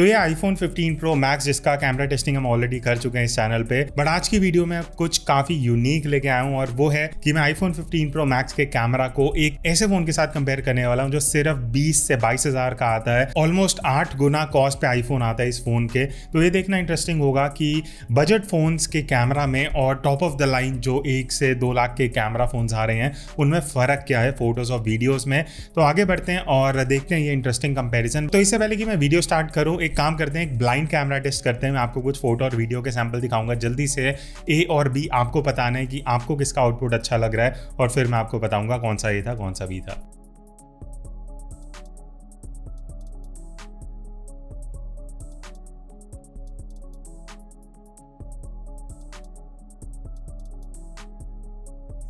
तो ये iPhone 15 pro Max जिसका कैमरा टेस्टिंग हम ऑलरेडी कर चुके हैं इस चैनल पे। बट आज की वीडियो में कुछ काफ़ी यूनिक लेके आया हूँ और वो है कि मैं आईफोन 15 प्रो मैक्स के कैमरा को एक ऐसे फ़ोन के साथ कंपेयर करने वाला हूँ जो सिर्फ़ 20 से बाईस हज़ार का आता है। ऑलमोस्ट आठ गुना कॉस्ट पे आईफोन आता है इस फ़ोन के। तो ये देखना इंटरेस्टिंग होगा कि बजट फोन्स के कैमरा में और टॉप ऑफ़ द लाइन जो एक से दो लाख के कैमरा फोन्स आ रहे हैं, उनमें फ़र्क क्या है फ़ोटोज़ और वीडियोज़ में? तो आगे बढ़ते हैं और देखते हैं ये इंटरेस्टिंग कंपेरिजन तो इससे पहले कि मैं वीडियो स्टार्ट करूँ एक काम करते हैं, एक ब्लाइंड कैमरा टेस्ट करते हैं। मैं आपको कुछ फ़ोटो और वीडियो के सैंपल दिखाऊँगा। जल्दी से ए और बी आपको बताना है कि आपको किसका आउटपुट अच्छा लग रहा है और फिर मैं आपको बताऊँगा कौन सा ए था, कौन सा बी था।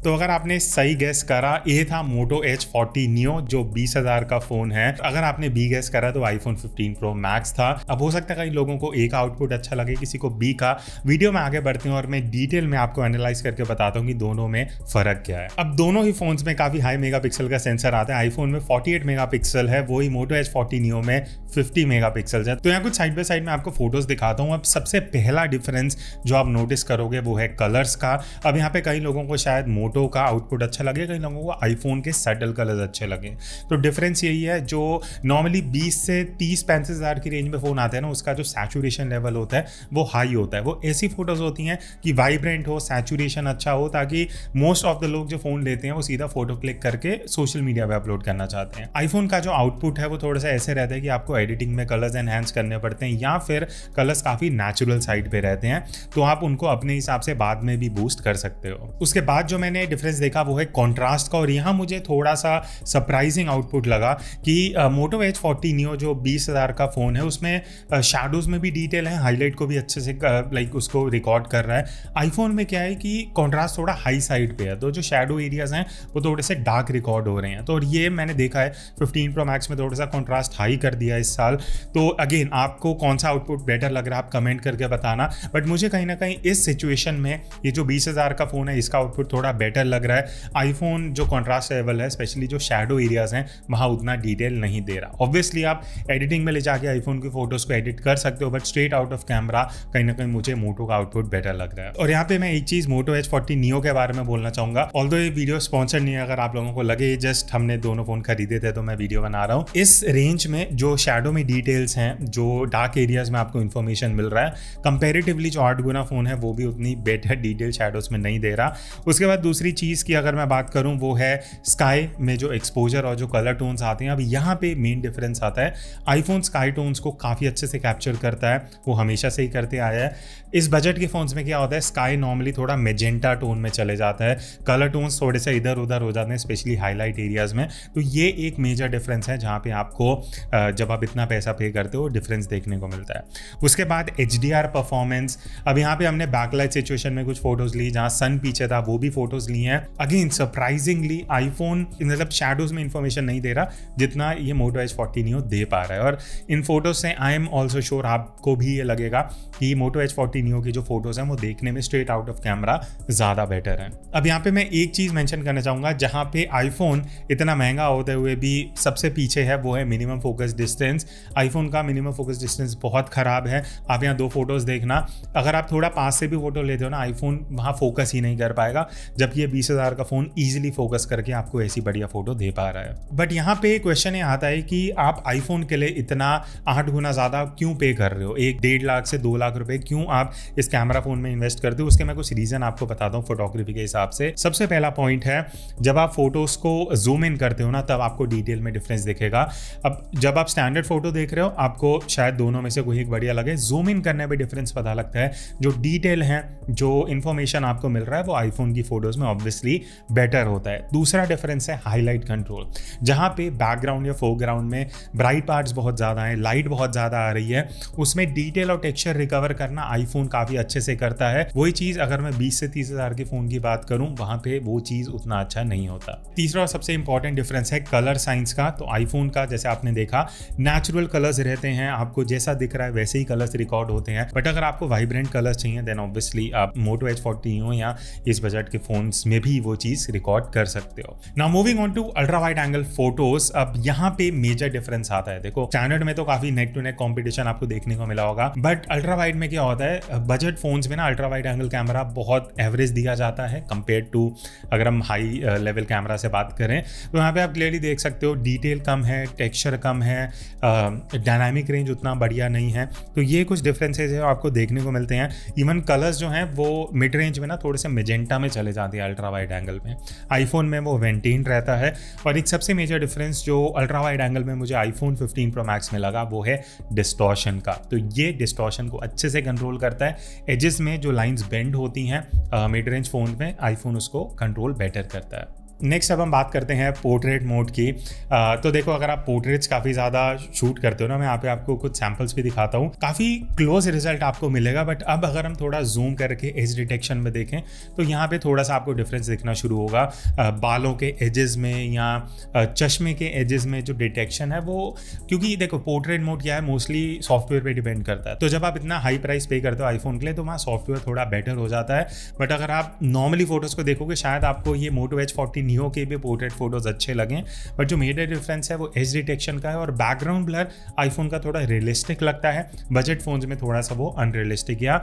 तो अगर आपने सही गैस करा, ये था मोटो एच फोर्टी नियो जो बीस हज़ार का फ़ोन है। अगर आपने बी गैस करा तो आईफोन 15 प्रो मैक्स था। अब हो सकता है कई लोगों को एक आउटपुट अच्छा लगे, किसी को बी का। वीडियो में आगे बढ़ते हैं और मैं डिटेल में आपको एनालाइज करके बताता हूँ कि दोनों में फ़र्क क्या है। अब दोनों ही फ़ोन में काफ़ी हाई मेगा का सेंसर आता है। आईफोन में फोर्टी एट है, वही मोटो एच फोर्टी नियो में फिफ्टी मेगा है। तो यहाँ कुछ साइड बाई साइड में आपको फ़ोटोज़ दिखाता हूँ। अब सबसे पहला डिफरेंस जो आप नोटिस करोगे, वो है कलर्स का। अब यहाँ पे कई लोगों को शायद मोटो मोटो का आउटपुट अच्छा लगे कई लोगों को आईफोन के सेटल कलर्स अच्छे लगे। तो डिफरेंस यही है, जो नॉर्मली 20 से 30 पैंतीस हज़ार की रेंज में फ़ोन आते हैं ना, उसका जो सैचुरेशन लेवल होता है, वो हाई होता है। वो ऐसी फ़ोटोज़ होती हैं कि वाइब्रेंट हो सैचुरेशन अच्छा हो, ताकि मोस्ट ऑफ़ द लोग जो फ़ोन लेते हैं, वो सीधा फ़ोटो क्लिक करके सोशल मीडिया पर अपलोड करना चाहते हैं। आईफोन का जो आउटपुट है, वो थोड़ा सा ऐसे रहता है कि आपको एडिटिंग में कलर्स एनहेंस करने पड़ते हैं, या फिर कलर्स काफ़ी नेचुरल साइड पर रहते हैं तो आप उनको अपने हिसाब से बाद में भी बूस्ट कर सकते हो। उसके बाद जो मैंने मैंने डिफरेंस देखा, वो है कॉन्ट्रास्ट का। और यहाँ मुझे थोड़ा सा सरप्राइजिंग आउटपुट लगा कि मोटो एच फोर्टी नियो जो बीस हज़ार का फ़ोन है, उसमें शेडोज़ में भी डिटेल है हाईलाइट को भी अच्छे से लाइक उसको रिकॉर्ड कर रहा है। आईफोन में क्या है कि कॉन्ट्रास्ट थोड़ा हाई साइड पे है तो जो शेडो एरियाज़ हैं, वो थोड़े से डार्क रिकॉर्ड हो रहे हैं। तो और ये मैंने देखा है फिफ्टीन प्रो मैक्स में थोड़ा सा कॉन्ट्रास्ट हाई कर दिया इस साल। तो अगेन आपको कौन सा आउटपुट बेटर लग रहा है, आप कमेंट करके बताना। बट मुझे कहीं ना कहीं इस सिचुएशन में, ये जो बीस हज़ार का फ़ोन है, इसका आउटपुट थोड़ा बेटर बेटर लग रहा है। आईफोन जो कॉन्ट्रास्ट लेवल है स्पेशली जो शेडो एरियाज़ हैं, वहाँ उतना डिटेल नहीं दे रहा। ऑब्वियसली आप एडिटिंग में ले जाके आईफोन की फ़ोटोज़ को एडिट कर सकते हो but straight out of camera कहीं ना कहीं मुझे मोटो का आउटपुट बेटर लग रहा है। और यहाँ पे मैं एक चीज़ मोटो एच फोर्टी नियो के बारे में बोलना चाहूँगा। ऑल ये वीडियो स्पॉन्सर नहीं है, अगर आप लोगों को लगे जस्ट हमने दोनों फ़ोन खरीदे थे तो मैं वीडियो बना रहा हूँ। इस रेंज में जो शेडो में डिटेल्स हैं, जो डार्क एरियाज़ में आपको इन्फॉर्मेशन मिल रहा है कंपेरेटिवली जो आठ गुना फ़ोन है, वो भी उतनी बेटर डिटेल शेडोज में नहीं दे रहा। उसके बाद दूसरी चीज़ की अगर मैं बात करूँ, वो है स्काई में जो एक्सपोजर और जो कलर टोन्स आते हैं, अब यहाँ पे मेन डिफरेंस आता है। आईफोन स्काई टोन्स को काफ़ी अच्छे से कैप्चर करता है, वो हमेशा से ही करते आया है। इस बजट के फ़ोन्स में क्या होता है? स्काई नॉर्मली थोड़ा मेजेंटा टोन में चले जाता है। कलर टोन्स थोड़े से इधर उधर हो जाते हैं स्पेशली हाईलाइट एरियाज़ में। तो ये एक मेजर डिफरेंस है जहाँ पे आपको जब आप इतना पैसा पे करते हो डिफरेंस देखने को मिलता है। उसके बाद एचडीआर परफॉर्मेंस अब यहाँ पे हमने बैकलाइट सिचुएशन में कुछ फ़ोटोज़ ली, जहाँ सन पीछे था, वो भी फ़ोटोज़ ली हैं। अगेन सरप्राइजिंगली आईफोन मतलब शेडोज में इंफॉर्मेशन नहीं दे रहा, जितना ये मोटो एच फोर्टी नियो दे पा रहा है। और इन फ़ोटोज़ से आई एम ऑल्सो श्योर आपको भी ये लगेगा कि मोटो एच फोर्टी नियो की जो फ़ोटोज़ हैं, वो देखने में स्ट्रेट आउट ऑफ़ कैमरा ज़्यादा बेटर है। अब यहाँ पे मैं एक चीज़ मैंशन करना चाहूँगा, जहाँ पे आईफोन इतना महँगा होते हुए भी सबसे पीछे है, वो है मिनिमम फोकस डिस्टेंस आईफोन का मिनिमम फोकस डिस्टेंस बहुत ख़राब है, आप यहाँ दो फ़ोटोज़ देखना। अगर आप थोड़ा पास से भी फ़ोटो लेते हो ना आईफोन वहाँ फोकस ही नहीं कर पाएगा, जबकि ये बीस हज़ार का फ़ोन ईजिली फोकस करके आपको ऐसी बढ़िया फ़ोटो दे पा रहा है। बट यहाँ पे क्वेश्चन ये आता है कि आप आईफोन के लिए इतना आठ गुना ज़्यादा क्यों पे कर रहे हो? एक डेढ़ लाख से दो लाख रुपए क्यों आप इस कैमरा फ़ोन में इन्वेस्ट करते हो उसके मैं कुछ रीज़न आपको बताता हूँ फोटोग्राफी के हिसाब से। सबसे पहला पॉइंट है, जब आप फ़ोटोज़ को जूम इन करते हो ना, तब आपको डिटेल में डिफरेंस दिखेगा। अब जब आप स्टैंडर्ड फ़ोटो देख रहे हो, आपको शायद दोनों में से कोई एक बढ़िया लगे। जूम इन करने में डिफरेंस पता लगता है। जो डिटेल है, जो इन्फॉर्मेशन आपको मिल रहा है, वो आईफोन की फ़ोटोज़ में ऑब्वियसली बेटर होता है। दूसरा डिफरेंस है हाईलाइट कंट्रोल जहाँ पे बैकग्राउंड या फोरग्राउंड में ब्राइट पार्ट्स बहुत ज़्यादा हैं लाइट बहुत ज़्यादा आ रही है, उसमें डिटेल और टेक्सचर रिकवर करना आईफोन काफ़ी अच्छे से करता है। वही चीज़ अगर मैं 20 से तीस हज़ार के फ़ोन की बात करूँ, वहाँ पे वो चीज़ उतना अच्छा नहीं होता। तीसरा और सबसे इंपॉर्टेंट डिफरेंस है कलर साइंस का। तो आईफोन का, जैसे आपने देखा नेचुरल कलर्स रहते हैं, आपको जैसा दिख रहा है वैसे ही कलर्स रिकॉर्ड होते हैं। बट अगर आपको वाइब्रेंट कलर्स चाहिए देन ऑब्वियसली आप मोटो एच फोर्टी हो या इस बजट के फ़ोन में भी वो चीज़ रिकॉर्ड कर सकते हो। ना moving on to ultra wide angle photos अब यहाँ पे मेजर डिफरेंस आता है। देखो स्टैंडर्ड में तो काफ़ी नेक टू नेक कॉम्पिटिशन आपको देखने को मिला होगा बट अल्ट्रा वाइड में क्या होता है बजट फोन्स में ना अल्ट्रा वाइड एंगल कैमरा बहुत एवरेज दिया जाता है कंपेयर टू अगर हम हाई लेवल कैमरा से बात करें तो यहाँ पे आप क्लियरली देख सकते हो डिटेल कम है टेक्सचर कम है डायनामिक रेंज उतना बढ़िया नहीं है। तो ये कुछ डिफरेंसेज है, आपको देखने को मिलते हैं। इवन कलर्स जो हैं, वो मिड रेंज में ना थोड़े से मेजेंटा में चले जाते हैं अल्ट्रा वाइड एंगल में। आईफोन में वो वेंटेन रहता है और एक सबसे मेजर डिफरेंस जो अल्ट्रा वाइड एंगल में मुझे आईफोन 15 प्रो मैक्स में लगा, वो है डिस्टॉर्शन का। तो ये डिस्टॉर्शन को अच्छे से कंट्रोल करता है। एजेस में जो लाइंस बेंड होती हैं मिड रेंज फ़ोन में आईफोन उसको कंट्रोल बेटर करता है। नेक्स्ट अब हम बात करते हैं पोर्ट्रेट मोड की। आ, तो देखो अगर आप पोर्ट्रेट्स काफ़ी ज़्यादा शूट करते हो ना मैं यहाँ पे आपको कुछ सैम्पल्स भी दिखाता हूँ। काफ़ी क्लोज रिज़ल्ट आपको मिलेगा बट अब अगर हम थोड़ा जूम करके एज डिटेक्शन में देखें तो यहाँ पे थोड़ा सा आपको डिफरेंस दिखना शुरू होगा। आ, बालों के एजेस में या चश्मे के एजेस में जो डिटेक्शन है वो क्योंकि देखो पोर्ट्रेट मोड क्या है मोस्टली सॉफ्टवेयर पर डिपेंड करता है। तो जब आप इतना हाई प्राइस पे करते हो आईफोन के लिए तो वहाँ सॉफ्टवेयर थोड़ा बेटर हो जाता है। बट अगर आप नॉर्मली फ़ोटोज़ को देखोगे शायद आपको ये मोटो एच फोर्टी नियो के भी पोर्ट्रेट फ़ोटोज़ अच्छे लगे बट जो मेजर डिफरेंस है वो एच डिटेक्शन का है और बैकग्राउंड ब्लर आईफोन का थोड़ा रियलिस्टिक लगता है। बजट फ़ोन में थोड़ा सा वो अनरियलिस्टिक या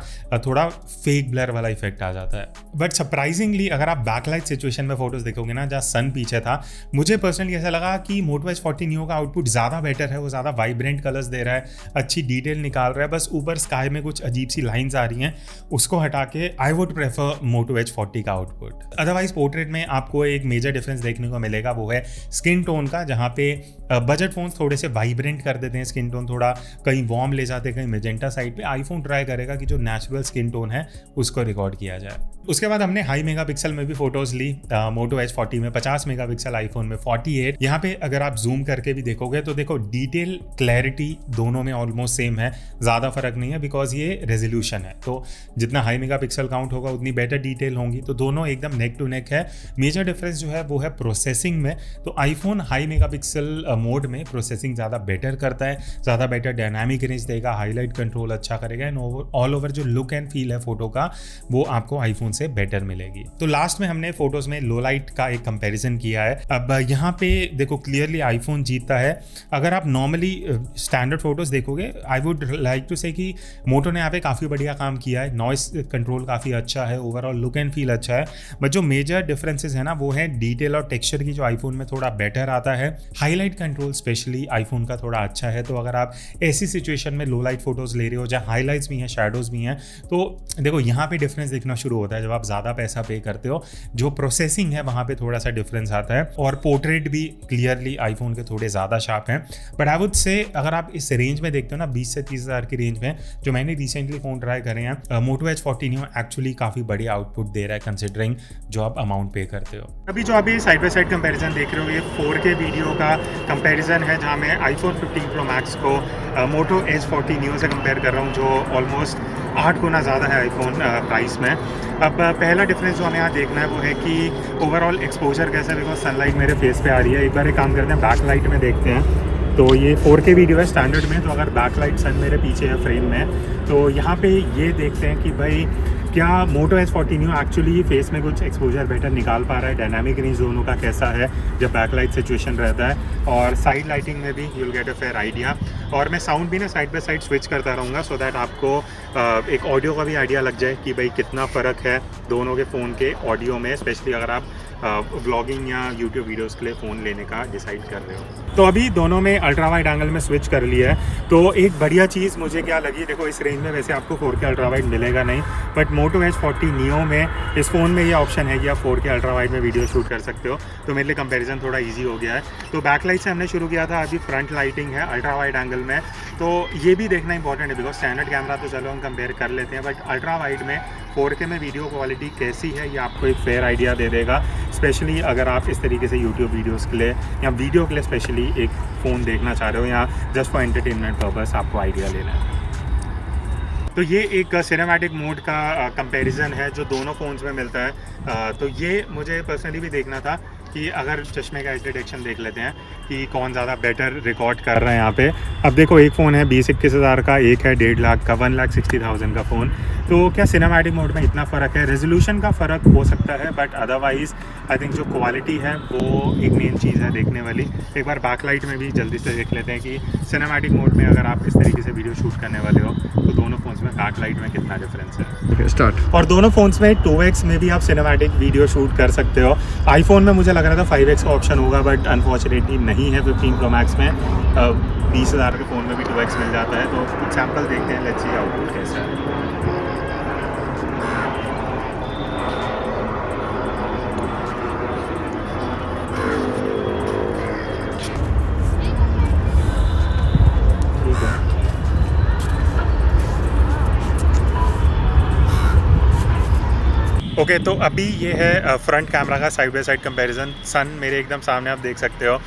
थोड़ा फेक ब्लर वाला इफ़ेक्ट आ जाता है। बट सरप्राइजिंगली अगर आप बैकलाइट सिचुएशन में फ़ोटोज़ देखोगे ना, जहाँ सन पीछे था, मुझे पर्सनली ऐसा लगा कि मोटो एच फोर्टी न्यू का आउटपुट ज़्यादा बेटर है, वो ज़्यादा वाइब्रेंट कलर्स दे रहा है, अच्छी डिटेल निकाल रहा है, बस ऊपर स्काई में कुछ अजीब सी लाइन्स आ रही हैं, उसको हटा के I would prefer Moto Edge forty का आउटपुट अदरवाइज़ पोर्ट्रेट में आपको एक मेजर डिफरेंस देखने को मिलेगा, वो है स्किन टोन का, जहाँ पे बजट फ़ोन थोड़े से वाइब्रेंट कर देते हैं स्किन टोन थोड़ा कहीं वॉर्म ले जाते हैं, कहीं मेजेंटा साइड पे। आईफोन ट्राई करेगा कि जो नेचुरल स्किन टोन है, उसको रिकॉर्ड किया जाए। उसके बाद हमने हाई मेगापिक्सल में भी फ़ोटोज़ ली मोटो एच फोर्टी में, पचास मेगापिक्सल आईफोन में फोर्टी एट यहाँ पे अगर आप जूम करके भी देखोगे तो देखो डिटेल क्लैरिटी दोनों में ऑलमोस्ट सेम है, ज़्यादा फ़र्क नहीं है बिकॉज़ ये रेजोल्यूशन है। तो जितना हाई मेगापिक्सल काउंट होगा, उतनी बेटर डिटेल होंगी तो दोनों एकदम नेक टू नेक है। मेजर डिफरेंस जो है वो है प्रोसेसिंग में। तो आईफोन हाई मेगापिक्सल मोड में प्रोसेसिंग ज़्यादा बेटर करता है, ज़्यादा बेटर डायनामिक रेंज देगा हाईलाइट कंट्रोल अच्छा करेगा एंड ऑल ओवर जो लुक एंड फील है फ़ोटो का, वो आपको आईफोन से बेटर मिलेगी। तो लास्ट में हमने फ़ोटोज़ में लो लाइट का एक कंपेरिजन किया है। अब यहाँ पे देखो क्लियरली आईफोन जीतता है। अगर आप नॉर्मली स्टैंडर्ड फ़ोटोज़ देखोगे आई वुड लाइक टू से कि मोटो ने यहाँ पे काफ़ी बढ़िया काम किया है। नॉइस कंट्रोल काफ़ी अच्छा है ओवरऑल लुक एंड फील अच्छा है। बट जो मेजर डिफरेंसेस है ना, वो है। डिटेल और टेक्सचर की जो आईफोन में थोड़ा बेटर आता है। हाईलाइट कंट्रोल स्पेशली आईफोन का थोड़ा अच्छा है। तो अगर आप ऐसी सिचुएशन में लो लाइट फ़ोटोज़ ले रहे हो, जहाँ हाईलाइट्स भी हैं शेडोज भी हैं तो देखो, यहाँ पे डिफरेंस दिखना शुरू होता है जब आप ज़्यादा पैसा पे करते हो। जो प्रोसेसिंग है, वहाँ पे थोड़ा सा डिफरेंस आता है और पोर्ट्रेट भी क्लियरली आईफोन के थोड़े ज़्यादा शार्प हैं। बट आई वुड से अगर आप इस रेंज में देखते हो ना, बीस से तीस हज़ार की रेंज में, जो मैंने रिसेंटली फ़ोन ट्राई करे हैं मोटो एच फोर्टीन एक्चुअली काफ़ी बढ़िया आउटपुट दे रहा है कंसिडरिंग जो आप अमाउंट पे करते हो। अभी जो अभी साइड बाई साइड कंपेरिजन देख रहे हो, ये फोर के वीडियो का कंपेरिजन है जहाँ मैं आईफोन 15 प्रो मैक्स को मोटो एच फोर्टी न्यू से कंपेयर कर रहा हूँ, जो ऑलमोस्ट आठ गुना ज़्यादा है आईफोन प्राइस में। अब पहला डिफरेंस जो हमें यहाँ देखना है वो है कि ओवरऑल एक्सपोजर कैसा है बिकॉज़ सनलाइट मेरे फेस पे आ रही है। एक बार एक काम करते हैं बैक लाइट में देखते हैं। तो ये 4K वीडियो है स्टैंडर्ड में तो अगर बैक लाइट सन मेरे पीछे है फ्रेम में तो यहाँ पे ये देखते हैं कि भाई क्या Moto S forty new actually face में कुछ एक्सपोजर बेटर निकाल पा रहा है? डायनामिक रेंज दोनों का कैसा है? जब बैकलाइट सिचुएशन रहता है और साइड लाइटिंग में भी you'll get a fair idea और मैं साउंड भी ना साइड बाई साइड स्विच करता रहूँगा सो दैट आपको एक ऑडियो का भी आइडिया लग जाए कि भाई कितना फ़र्क है दोनों के फ़ोन के ऑडियो में स्पेशली अगर आप व्लॉगिंग या यूट्यूब वीडियोज़ के लिए फ़ोन लेने का डिसाइड कर रहे हो। तो अभी दोनों में अल्ट्रा वाइड एंगल में स्विच कर लिया है। तो एक बढ़िया चीज़ मुझे क्या लगी, देखो इस रेंज में वैसे आपको फोर के अल्ट्रा वाइड मिलेगा नहीं but Moto H forty neo में इस फ़ोन में ये ऑप्शन है कि आप फोर के अल्ट्रा वाइड में वीडियो शूट कर सकते हो। तो मेरे लिए कंपेरिजन थोड़ा ईजी हो गया है। तो बैक लाइट से हमने शुरू किया था, अभी फ्रंट लाइटिंग है अल्ट्रा वाइड एंगल में। तो ये भी देखना इंपॉर्टेंट है बिकॉज़ स्टैंडर्ड कैमरा तो चलो हम कंपेयर कर लेते हैं बट अल्ट्रा वाइड में फोर में वीडियो क्वालिटी कैसी है, ये आपको एक फेयर आइडिया दे देगा। स्पेशली अगर आप इस तरीके से यूट्यूब वीडियोस के लिए या वीडियो के लिए स्पेशली एक फ़ोन देखना चाह रहे हो या जस्ट फॉर एंटरटेनमेंट पर्पज़ आपको आइडिया लेना है? तो ये एक सिनेमैटिक मोड का कंपैरिजन है जो दोनों फ़ोन्स में मिलता है। आ, तो ये मुझे पर्सनली भी देखना था कि अगर चश्मे का डिटेक्शन देख लेते हैं कि कौन ज़्यादा बेटर रिकॉर्ड कर रहे हैं यहाँ पे। अब देखो एक फ़ोन है बीस इक्कीस हज़ार का एक है डेढ़ लाख का वन लाख सिक्सटी थाउज़ेंड का फ़ोन तो क्या सिनेमैटिक मोड में इतना फ़र्क है? रेजोल्यूशन का फ़र्क हो सकता है बट अदरवाइज़ आई थिंक जो क्वालिटी है वो एक मेन चीज़ है देखने वाली। एक बार बैकलाइट में भी जल्दी से देख लेते हैं कि सिनेमैटिक मोड में अगर आप इस तरीके से वीडियो शूट करने वाले हो तो दोनों फ़ोन्स में बैकलाइट में कितना डिफरेंस है। स्टार्ट okay, और दोनों फ़ोन्स में टू में भी आप सिनेमैटिक वीडियो शूट कर सकते हो। आईफोन में मुझे लग रहा था फाइव का ऑप्शन होगा बट अनफॉर्चुनेटली नहीं है फिफ्टीन प्रो मैक्स में। बीस हज़ार के फ़ोन में भी टू मिल जाता है तो कुछ सैंपल देखते हैं लेट्स सी आउटपुट कैसा है ओके okay, तो अभी ये है फ्रंट कैमरा का side by side comparison sun मेरे एकदम सामने आप देख सकते हो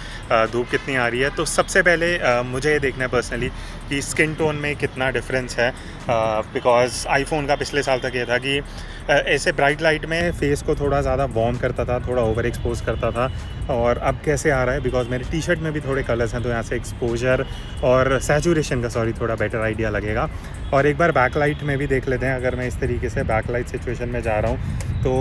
धूप कितनी आ रही है। तो सबसे पहले मुझे ये देखना है पर्सनली कि स्किन टोन में कितना डिफरेंस है बिकॉज़ आईफोन का पिछले साल तक ये था कि ऐसे ब्राइट लाइट में फेस को थोड़ा ज़्यादा वार्म करता था, थोड़ा ओवर एक्सपोज करता था और अब कैसे आ रहा है? बिकॉज़ मेरे टी शर्ट में भी थोड़े कलर्स हैं तो यहाँ से एक्सपोजर और सैचुरेशन का सॉरी थोड़ा बेटर आइडिया लगेगा। और एक बार बैक लाइट में भी देख लेते हैं, अगर मैं इस तरीके से बैक लाइट सिचुएशन में जा रहा हूँ। तो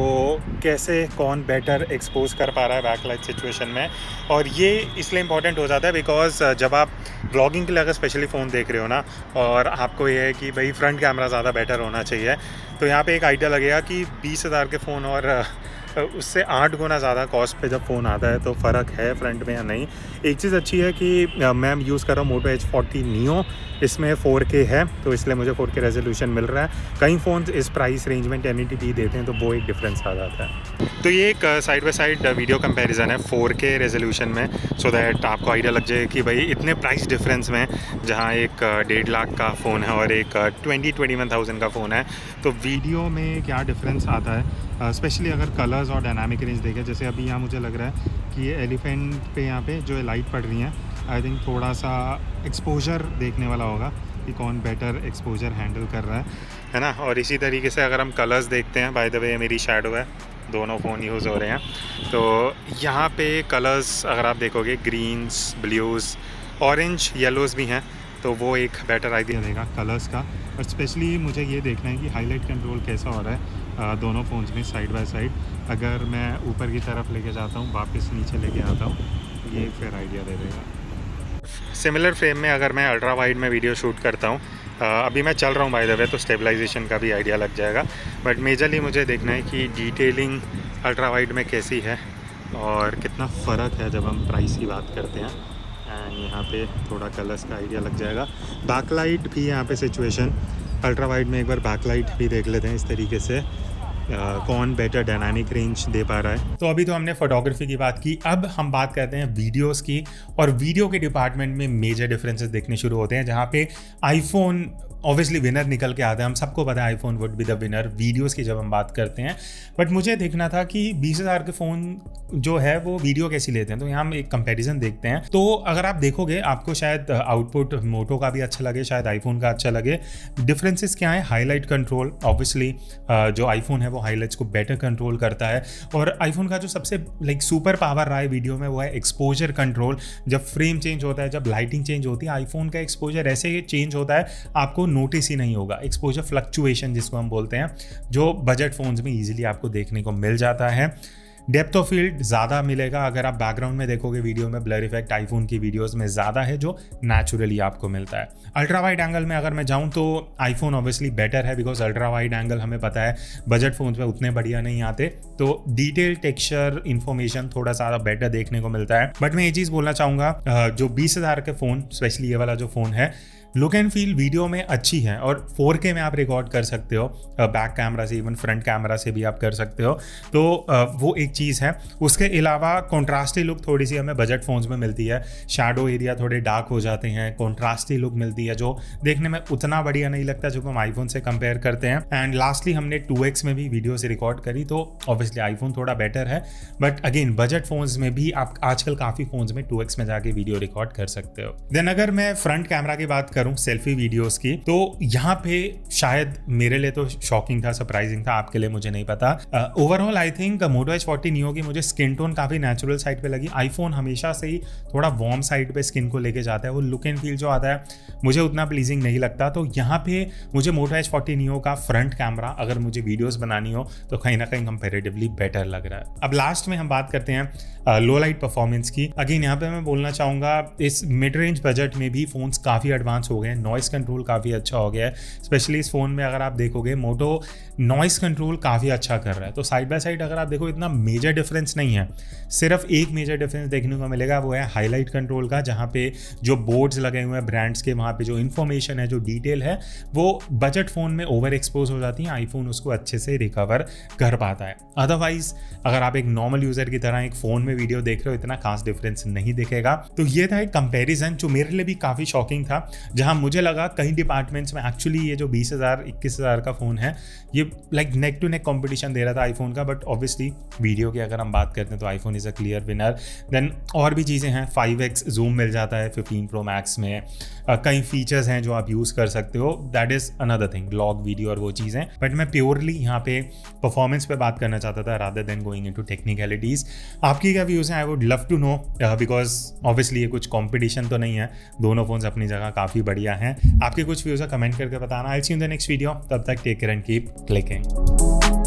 कैसे, कौन बेटर एक्सपोज कर पा रहा है बैकलाइट सिचुएशन में? और ये इसलिए इंपॉर्टेंट हो जाता है बिकॉज़ जब आप ब्लॉगिंग के लिए अगर स्पेशली फ़ोन देख रहे हो ना, और आपको ये है कि भाई फ्रंट कैमरा ज़्यादा बेटर होना चाहिए तो यहाँ पे एक आइडिया लगेगा कि बीस हज़ार के फ़ोन और उससे आठ गुना ज़्यादा कॉस्ट पे जब फ़ोन आता है तो फ़र्क है फ्रंट में या नहीं? एक चीज़ अच्छी है कि मैं यूज़ कर रहा हूँ, मोटो एच फोर्टी नियो इसमें फ़ोर के है तो इसलिए मुझे फ़ोर के रेजोल्यूशन मिल रहा है। कई फ़ोन इस प्राइस रेंज में टेन देते हैं तो वो एक डिफरेंस आ जाता है। तो ये एक side by side video comparison है 4K रेजोल्यूशन में सो so दैट आपको आइडिया लग जाए कि भाई इतने प्राइस डिफरेंस में, जहाँ एक डेढ़ लाख का फ़ोन है और एक ट्वेंटी ट्वेंटी वन थाउज़ेंड का फ़ोन है। तो वीडियो में क्या डिफरेंस आता है? स्पेशली अगर कलर्स और डायनामिक रेंज देखें, जैसे अभी यहाँ मुझे लग रहा है कि ये एलिफेंट पे यहाँ पे जो लाइट पड़ रही है आई थिंक थोड़ा सा एक्सपोजर देखने वाला होगा कि कौन बेटर एक्सपोजर हैंडल कर रहा है। है ना? और इसी तरीके से अगर हम कलर्स देखते हैं बाय द वे मेरी शेडो है, दोनों फ़ोन यूज़ हो रहे हैं। तो यहाँ पे कलर्स अगर आप देखोगे ग्रीन्स ब्लूज़ ऑरेंज येलोज़ भी हैं। तो वो एक बेटर आइडिया देगा कलर्स का। और स्पेशली मुझे ये देखना है कि हाईलाइट कंट्रोल कैसा हो रहा है दोनों फ़ोन्स में साइड बाय साइड अगर मैं ऊपर की तरफ़ लेके जाता हूँ, वापस नीचे लेके आता हूँ, ये फिर आइडिया दे देगा। सिमिलर फ्रेम में अगर मैं अल्ट्रा वाइड में वीडियो शूट करता हूँ अभी मैं चल रहा हूँ बाय द वे तो स्टेबलाइजेशन का भी आइडिया लग जाएगा। बट मेजरली मुझे देखना है कि डिटेलिंग अल्ट्रा वाइड में कैसी है और कितना फ़र्क है जब हम प्राइस की बात करते हैं। एंड यहाँ पे थोड़ा कलर्स का आइडिया लग जाएगा। बैकलाइट भी यहाँ पे सिचुएशन अल्ट्रा वाइड में एक बार बैकलाइट भी देख लेते हैं इस तरीके से। कौन बेटर डायनामिक रेंज दे पा रहा है। तो अभी तो हमने फोटोग्राफी की बात की, अब हम बात करते हैं वीडियोस की। और वीडियो के डिपार्टमेंट में मेजर डिफरेंसेस देखने शुरू होते हैं, जहाँ पे आईफोन ऑब्वियसली विनर निकल के आते हैं। हम सबको पता है iPhone would be the winner videos की जब हम बात करते हैं। बट मुझे देखना था कि बीस हज़ार के फ़ोन जो है, वो वीडियो कैसी लेते हैं? तो यहाँ हम एक कंपैरिजन देखते हैं। तो अगर आप देखोगे, आपको शायद आउटपुट मोटो का भी अच्छा लगे, शायद आईफोन का अच्छा लगे। डिफरेंसेस क्या है? हाईलाइट कंट्रोल ऑब्वियसली जो आईफोन है, वो हाईलाइट्स को बेटर कंट्रोल करता है। और आईफोन का जो सबसे लाइक सुपर पावर रहा है वीडियो में, वो है एक्सपोजर कंट्रोल जब फ्रेम चेंज होता है, जब लाइटिंग चेंज होती है आईफोन का एक्सपोजर ऐसे चेंज होता है। आपको नोटिस ही नहीं होगा। एक्सपोजर फ्लक्चुएशन जिसको हम बोलते हैं, जो बजट फोन्स में ईजिली आपको देखने को मिल जाता है। डेप्थ ऑफ़ फ़ील्ड ज़्यादा मिलेगा। अगर आप बैकग्राउंड में देखोगे वीडियो में ब्लर इफ़ेक्ट आईफोन की वीडियोस में ज़्यादा है, जो नेचुरली आपको मिलता है। अल्ट्रा वाइड एंगल में अगर मैं जाऊँ तो आईफोन ऑब्वियसली बेटर है बिकॉज़ अल्ट्रा वाइड एंगल हमें पता है बजट फ़ोन में उतने बढ़िया नहीं आते। तो डिटेल टेक्सचर इन्फॉर्मेशन थोड़ा सा बेटर देखने को मिलता है। बट मैं ये चीज़ बोलना चाहूँगा जो बीस के फ़ोन स्पेशली ये वाला जो फ़ोन है लुक एंड फील वीडियो में अच्छी है और 4K में आप रिकॉर्ड कर सकते हो। बैक कैमरा से इवन फ्रंट कैमरा से भी आप कर सकते हो। तो वो एक चीज़ है। उसके अलावा कॉन्ट्रास्टी लुक थोड़ी सी हमें बजट फोन्स में मिलती है। शेडो एरिया थोड़े डार्क हो जाते हैं कॉन्ट्रास्टी लुक मिलती है, जो देखने में उतना बढ़िया नहीं लगता जो हम आईफोन से कंपेयर करते हैं। एंड लास्टली हमने टू में भी वीडियो से रिकॉर्ड करी तो ऑब्वियसली आईफोन थोड़ा बेटर है। बट अगेन बजट फोन्स में भी आप आजकल काफ़ी फोन्स में टू में जाके वीडियो रिकॉर्ड कर सकते हो। देन अगर मैं फ्रंट कैमरा की बात करूँ सेल्फी वीडियोस की तो यहाँ पे शायद मेरे लिए तो शॉकिंग था सरप्राइजिंग था, आपके लिए मुझे नहीं पता। Overall I think Moto H forty neo की मुझे स्किन टोन काफ़ी नेचुरल साइड पे लगी। आईफोन हमेशा से ही थोड़ा वार्म साइड पे स्किन को लेके जाता है। वो लुक एंड फील जो आता है, मुझे उतना प्लीजिंग नहीं लगता। तो यहाँ पे मुझे मोटो एच फोर्टी नियो का फ्रंट कैमरा अगर मुझे वीडियोस बनानी हो तो कहीं ना कहीं कंपेरेटिवली बेटर लग रहा है। अब लास्ट में हम बात करते हैं लो लाइट परफॉर्मेंस की। अगेन यहाँ पे मैं बोलना चाहूँगा, इस मिड रेंज बजट में भी फ़ोन्स काफ़ी एडवांस हो गए हैं। नॉइस कंट्रोल काफ़ी अच्छा हो गया है। स्पेशली इस फ़ोन में अगर आप देखोगे मोटो नॉइस कंट्रोल काफ़ी अच्छा कर रहा है। तो साइड बाय साइड अगर आप देखो, इतना मेजर डिफरेंस नहीं है। सिर्फ़ एक मेजर डिफरेंस देखने को मिलेगा, वो है हाईलाइट कंट्रोल का, जहाँ पे जो बोर्ड्स लगे हुए हैं ब्रांड्स के, वहाँ पे जो इन्फॉर्मेशन है, जो डिटेल है, वो बजट फ़ोन में ओवर एक्सपोज हो जाती है। आईफोन उसको अच्छे से रिकवर कर पाता है। अदरवाइज़ अगर आप एक नॉर्मल यूज़र की तरह एक फ़ोन में वीडियो देख रहे हो, इतना खास डिफरेंस नहीं दिखेगा। तो ये था एक कंपेरिजन जो मेरे लिए भी काफ़ी शॉकिंग था। जहाँ मुझे लगा कई डिपार्टमेंट्स में एक्चुअली ये जो बीस हज़ार, इक्कीस हज़ार का फ़ोन है, ये like neck to neck competition दे रहा था आईफोन का बट ऑब्वियसली वीडियो की अगर हम बात करते हैं तो iPhone is a clear winner then और भी चीज़ें हैं फाइव एक्स जूम मिल जाता है फिफ्टीन प्रो मैक्स में। कई फीचर्स हैं जो आप यूज़ कर सकते हो। That is another thing blog video और वो चीज़ें। बट मैं प्योरली यहाँ पे परफॉर्मेंस पे बात करना चाहता था rather than going into technicalities आपकी क्या व्यूज़ हैं? I would love to know because obviously ये कुछ कॉम्पिटिशन तो नहीं है। दोनों फोन्स अपनी जगह काफ़ी बढ़िया हैं। आपके कुछ व्यूज़ कमेंट करके बताना। I see in the next video तब तक take care and keep clicking